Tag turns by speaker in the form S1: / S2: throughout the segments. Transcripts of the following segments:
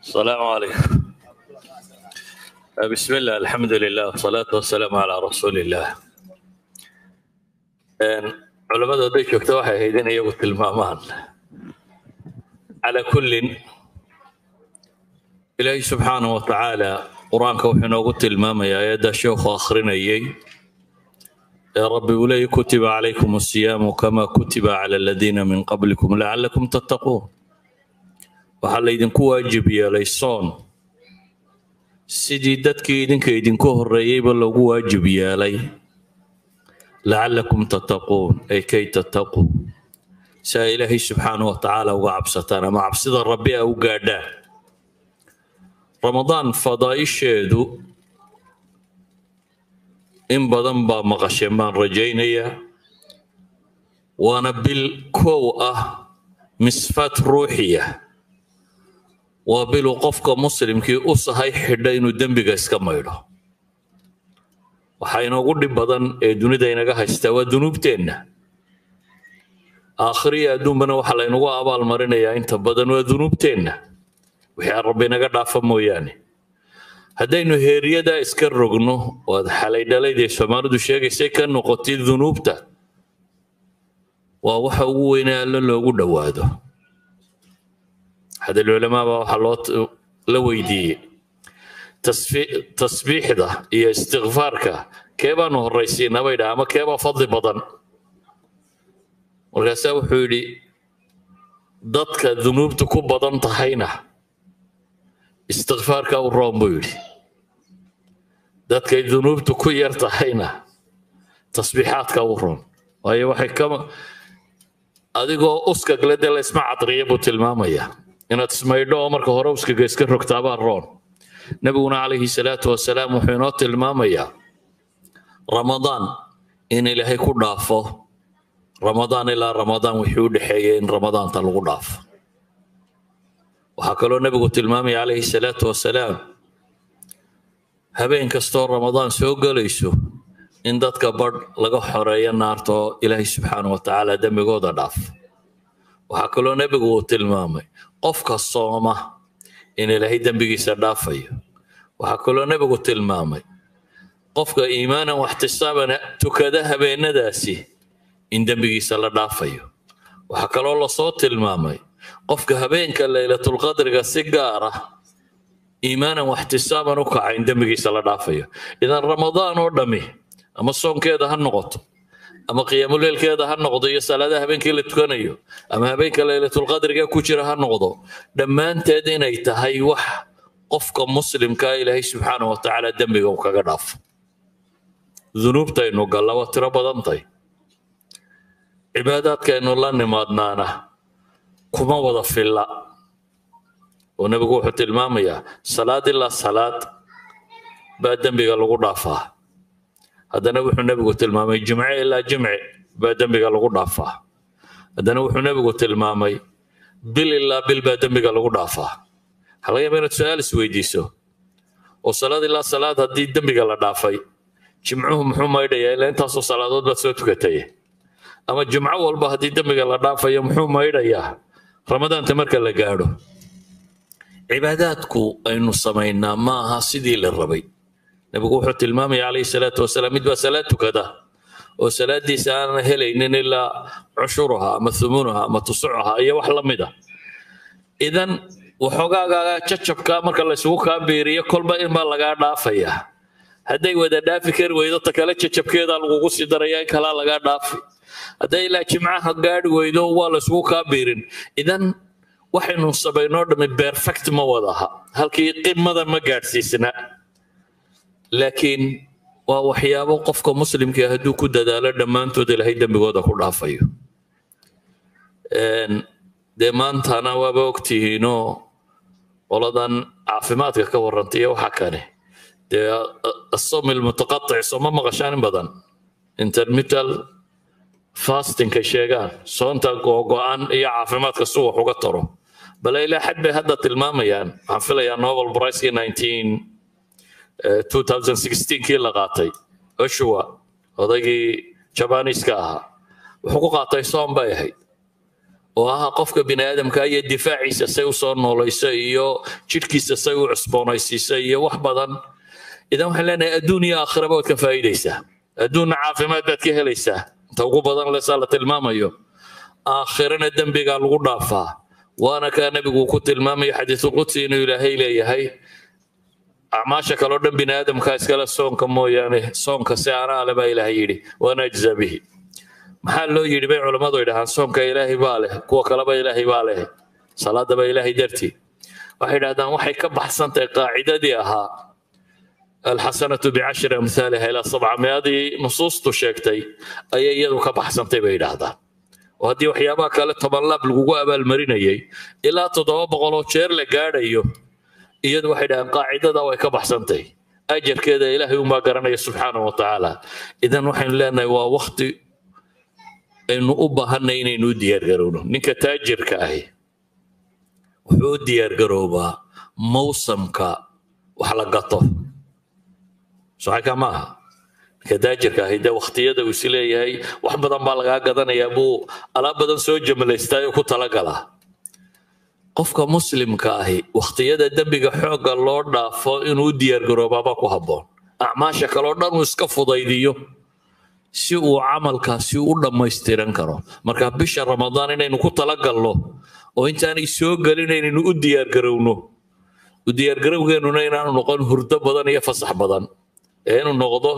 S1: السلام عليكم بسم الله الحمد لله والصلاة والسلام على رسول الله culamada hadday joogta waxay ahayd in iyagu tilmaamaan calaa kullin ilaahay subxaana wa tacaala qur-aanka wuxuu inoogu tilmaamayaa aayadda sheekhu akhrinayay rabbi uu leeyahy kutiba calaykum asiyaamu kama kutiba cala aladiina min qablikum lacalakum tattaquun waxaa laydinku waajib yeelay soon sidii dadkii idinka idinku horreeyeyba loogu waajib yeelay lacalakum tattaquun ay kay tattaquu si ay ilaahay subxaana wa tacaala uga cabsataan ama cabsida rabbi a u gaadhaan ramadaan fadaa'isheedu in badan baa maqasheen baan rajaynayaa waana bil kow ah misfaad ruuxiya waa biluu qofka muslimkii u sahay xidha inuu dembiga iska maydho waxaa inoogu dhib badan ee dunida inaga haystaa waa dunuubteenna aakhiriya adduunbana waxaa laynagu abaal marinayaa inta badan waa dunuubteenna wixii aan rabbi inaga dhaafa mooyaane haddaynu heeryadaa iska rogno waad xalay dhalaydee soomaalidu sheegaysay ka noqotay dunuubta. Waa waxa ugu weynee alle loogu dhowaado. Axadulculamaa baa waxaa loo la weydiiyey. Tasbiixda iyo istikfaarka kee baanu horraysiinaa bay dhaha ama kee baa fadli badan. Markaasaa wuxuu yidhi dadka dunuubtu ku badan tahayna istikfaarka u roon buu yidhi. Dadkay dunuubtu ku yar tahayna tasbiixaadka u roon. Waayo waxay kama adigoo uskagle dee laysma cadriya buu tilmaamayaa. Inaad ismaydho oo marka hore uskaga iska rogtaabaa roon. Nabiguna calayhi salaatu wasalaam wuxuu inoo tilmaamayaa ramadaan in ilaahay ku dhaafo. Ramadaan ilaa ramadaan wixii u dhexeeyay in ramadaanta lagu dhaafo waxaa kaloo nebigu tilmaamaya calayhi salaatu wasalaam habeen kastoo ramadaan soo gelayso in dadka badh laga xoreeyo naarta oo ilaahay subxaana wa tacaala dembigooda dhaaf. Waxaa kaloo nebigu uu tilmaamay qofka sooma in ilaahay dembigiisa dhaafayo. Waxaa kaloo nebigu tilmaamay qofka iimaanan waxtisaabana tukada habeenadaasi in dembigiisa la dhaafayo. Waxaa kaloo la soo tilmaamay qofka habeenka laylatulqadriga si gaar ah iimaanan waxtisaaban u kaca in dembigiisa la dhaafayo. Idan ramadaan oo dhammi ama soonkeeda ha noqoto ama qiyaamuleelkeeda ha noqdo iyo salaadaha habeenkii la tukanayo ama habeenka laylatulqadriga ku jira ha noqdo dhammaanteed inay tahay wax qofka muslimkaa ilaahay subxaana wa tacaala dembiga uu kaga dhaafo dunuubtaynu galla waa tiro badantay cibaadaadkaynu la nimaadnaana kuma wada filla. Oo nebigu wuxuu tilmaamayaa salaad ilaa salaad baa dembiga lagu dhaafaa. Haddana wuxuu nebigu tilmaamay jimce ilaa jimce baa dembiga lagu dhaafaa. Haddana wuxuu nebigu tilmaamay bil ilaa bil baa dembiga lagu dhaafaa. Waxaa laga yaaba inaad su'aal isweydiiso oo salaad ilaa salaad haddii dembiga la dhaafay jimcuhu muxuu maydhayaa ilaa intaasoo salaadood baad soo tukatay ama jimco walba haddii dembiga la dhaafayo muxuu maydhayaa ramadaanta marka la gaadho cibaadaadku aynu samaynaa ma aha sidii la rabay. Nebigu wuxuu tilmaamaya calayhi salaatu wasalaam mid baa salaad tukada oo salaadiisa aanan helaynin ilaa cushuruha ama thumunuha ama tusucuha iyo wax la mid a idan waxoogaaga jajabka marka laysugu kaa biiriyo kolba inbaa lagaa dhaafayaa hadday wada dhaafi kari weydo ta kale jajabkeedaa lagugu sii daraya in kalaa lagaa dhaafi hadday ilaa jimcaha gaadhi weydo waa laysugu kaa biirin idan waxaynu samaynoo dhammi perfect ma wadaha halkii qimada ma gaadhsiisna laakiin waa waxyaabo qofka muslimka hadduu ku dadaalo dhammaantood ilaahay dembigooda ku dhaafayo dee maantana waaba ogtihiinoo qoladan caafimaadka ka warrantay waxa kane dee asom ilmutaqatic sooma maqashaan in badan intermittal fastingka sheegaan soonta googo-an iyo caafimaadka si wax uga taro. Bale ilaa xad bay hadda tilmaamayaan. Waxaan filayaa nobel pricekii 19 2016kii la qaatay. Oshua odaygii jabaniiska ahaa wuxuu ku qaatay soom bay ahayd. Oo ah qofka bini aadamka iyo difaaciisa say u soo noolayso iyo jidhkiisa say u cusboonaysiisa iyo wax badan. Idan waxaan leenahay adduun iyo aakhiraba waad ka faa'iidaysaa. Adduunna caafimaad baad ka helaysaa inta ugu badan lesaa la tilmaamayo aakhirana dembigaa lagu dhaafaa. Waana kaa nebigu ku tilmaamayo xadiisulqudsi inuu ilaahay leeyahay. Acmaasha kaloo dhan bini aadamka iskale soonka mooyaane soonka si anaa baa ilaahay yidhi waana bihi. Maxaa loo yidhi bay culammadu yidhahaan soonka ilaahay baa leh kuwa kaleba ilaahay baa leh salaadaba ilaahay dartii. Waxay yidhahdaan waxay ka baxsantahay qaacidadii ahaa alxasanatu bicashri amhaaliha ilaa sabcamiadii nusuustu sheegtay ayay iyadu ka baxsantay bay yidhaahdaan oo haddii waxyaabaha kale toban laab lagugu abaalmarinayay ilaa toddoba boqoloo jeer la gaadhayo iyadu waxay dhahaan qaacidada way ka baxsantay. Ajarkeeda ilaahay umaa garanaya subxaanahu wa tacaala idan waxaynu leenahay waa wakti aynu u baahanay inaynu u diyaargarowno. Ninka taajirka ahi wuxuu u diyaargaroobaa mawsamka wax la gato soxaka ma aha ninka taajirka ahi uu is wax badan baa lagaa gadanayaa buu alaab badan soo jamlaystaa oo ku talagalaa qofka muslimka ahi wakhtiyada dembiga xoogga loo dhaafo inuu u ku habboon. Acmaasha kaleo dhan uu iska fudaydiyo si uu camalkaasi u dhammaystiran karo. Marka bisha ramadaan inaynu ku talagalno oo intaanay soo gelin inaynu u diyaargarowno u diyaargarowgeennuna inaanu noqon hurdo badan iyo fasax badan ee inuu noqdo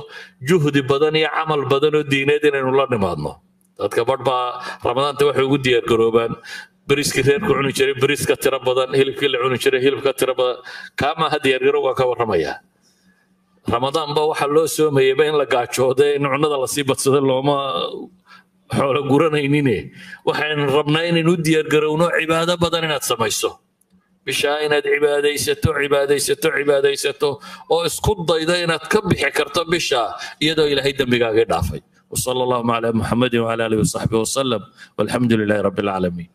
S1: juhdi badan iyo camal badan oo diineed inaynu la nimaadno. Dadka badh baa ramadaanta waxay ugu diyaargaroobaan beriskii reerku cuni jiray beriska tiro badan hilibkii la cuni jiray hilibka tiro badan. Kaamaha diyaargarowgaa ka warramayaa ramadaan waxaa loo soomayayba in la gaajooda in cunada la sii badsada looma xoolo guranaynine waxaynu rabnaa inaynu u diyaargarowno cibaado badan inaad samayso bishaa inaad cibaadaysato cibaadaysato cibaadaysato. Oo isku dayda inaad ka bixi karto bisha iyadoo ilaahay dembigaaga dhaafay. Wsal allahuma cala muxamedin wala alihi wasaxbihi wasalam walxamdu lilahi rabbi alcaalamiin